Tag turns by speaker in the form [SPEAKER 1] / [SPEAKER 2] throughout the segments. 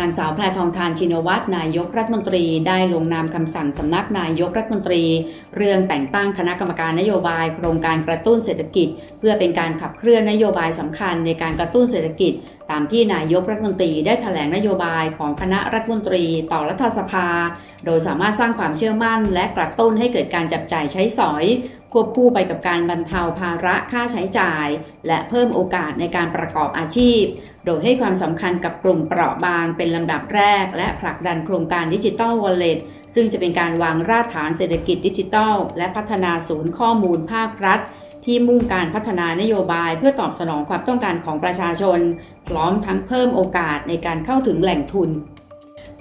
[SPEAKER 1] นางสาวแพรทองทานชินวัตรนายกรัฐมนตรีได้ลงนามคำสั่งสำนักนายกรัฐมนตรี เรื่องแต่งตั้งคณะกรรมการนโยบาย โครงการกระตุ้นเศรษฐกิจ เพื่อเป็นการขับเคลื่อนนโยบายสำคัญในการกระตุ้นเศรษฐกิจ ตามที่นายกรัฐมนตรีได้ถแถลงนโยบายของคณะรัฐมนตรีต่อรัฐสภา โดยสามารถสร้างความเชื่อมั่น และกระตุ้นให้เกิดการจับจ่ายใช้สอย ควบคู่ไปกับการบรรเทาภาระค่าใช้จ่าย และเพิ่มโอกาสในการประกอบอาชีพ โดยให้ความสำคัญกับกลุ่มเปราะบางเป็นลำดับแรก และผลักดันโครงการดิจิทัลวอลเล็ตซึ่งจะเป็นการวางรากฐานเศรษฐกิจดิจิทัลและพัฒนาศูนย์ข้อมูลภาครัฐ ที่มุ่งการพัฒนานโยบายเพื่อตอบสนองความต้องการของประชาชน พร้อมทั้งเพิ่มโอกาสในการเข้าถึงแหล่งทุน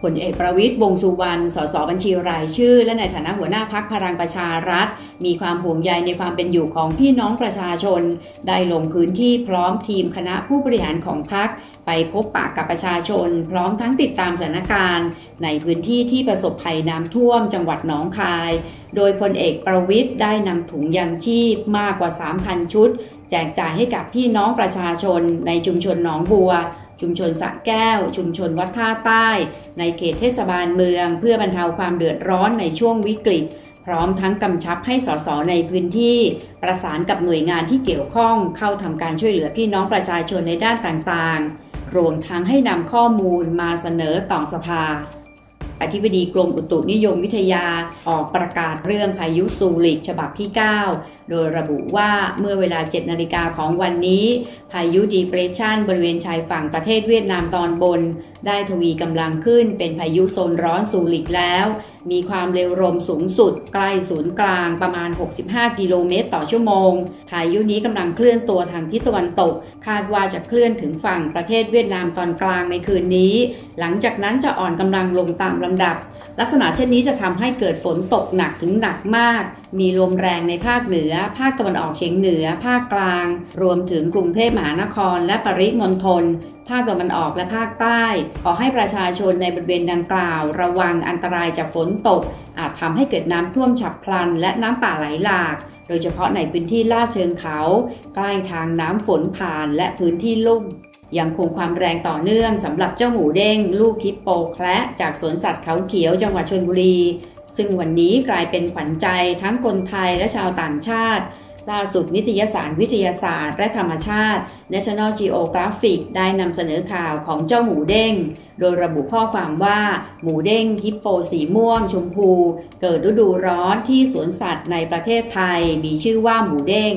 [SPEAKER 1] ผลเอกประวิตยวงสุวรรณ สสบัญชีรายชื่อ และในฐานะหัวหน้าพักพลังประชารัฐ มีความห่วงใยในความเป็นอยู่ของพี่น้องประชาชน ได้ลงพื้นที่พร้อมทีมคณะผู้บริหารของพักไปพบปะกับประชาชน พร้อมทั้งติดตามสถานการณ์ ในพื้นที่ที่ประสบภัยน้ำท่วมจังหวัดหนองคาย โดยพลเอกประวิตยได้นำถุงยางชีพมากกว่า 3,000 ชุด แจกจ่ายให้กับพี่น้องประชาชนในชุมชนหนองบัว ชุมชนสะแก้ว ชุมชนวัดท่าใต้ ในเขตเทศบาลเมือง เพื่อบรรเทาความเดือดร้อนในช่วงวิกฤต พร้อมทั้งกำชับให้สสในพื้นที่ ประสานกับหน่วยงานที่เกี่ยวข้องเข้าทำการช่วยเหลือพี่น้องประชาชนในด้านต่างๆ รวมทั้งให้นำข้อมูลมาเสนอต่อสภาอธิบดีกรมอุตุนิยมวิทยาออกประกาศเรื่องพายุซูริกฉบับที่ 9 โดยระบุว่าเมื่อเวลา 7 นาฬิกาของวันนี้ พายุดีเพรสชันบริเวณชายฝั่งประเทศเวียดนามตอนบน ได้ทวีกำลังขึ้นเป็นพายุโซนร้อนซูริกแล้ว มีความเร็วลมสูงสุดใกล้ศูนย์กลางประมาณ 65 กิโลเมตรต่อชั่วโมง พายุนี้กำลังเคลื่อนตัวทางทิศตะวันตก คาดว่าจะเคลื่อนถึงฝั่งประเทศเวียดนามตอนกลางในคืนนี้ หลังจากนั้นจะอ่อนกำลังลงตามลำดับ ลักษณะเช่นนี้จะทำให้เกิดฝนตกหนักถึงหนักมาก มีลมแรงในภาคเหนือ ภาคตะวันออกเฉียงเหนือ ภาคกลาง รวมถึงกรุงเทพมหานคร และปริมณฑล ภาคตะวันออกและภาคใต้ ขอให้ประชาชนในบริเวณดังกล่าว ระวังอันตรายจากฝนตก อาจทำให้เกิดน้ำท่วมฉับพลัน และน้ำป่าไหลหลาก โดยเฉพาะในพื้นที่ลาดเชิงเขา ใกล้ทางน้ำฝนผ่านและพื้นที่ลุ่ม ยังคงความแรงต่อเนื่องสำหรับเจ้าหมูเด้ง ลูกฮิปโปแคระจากสวนสัตว์เขาเขียวจังหวัดชนบุรี ซึ่งวันนี้กลายเป็นขวัญใจทั้งคนไทยและชาวต่างชาติ ล่าสุดนิตยสารวิทยาศาสตร์ และธรรมชาติ National Geographic ได้นำเสนอข่าวของเจ้าหมูเด้ง โดยระบุข้อความว่า หมูเด้งฮิปโปสีม่วง ชมพู เกิดฤดูร้อนที่สวนสัตว์ในประเทศไทย มีชื่อว่าหมูเด้ง